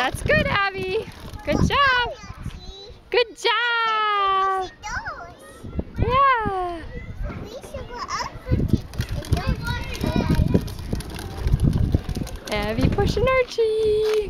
That's good, Abby. Good job. Good job. Yeah. Abby pushing Archie.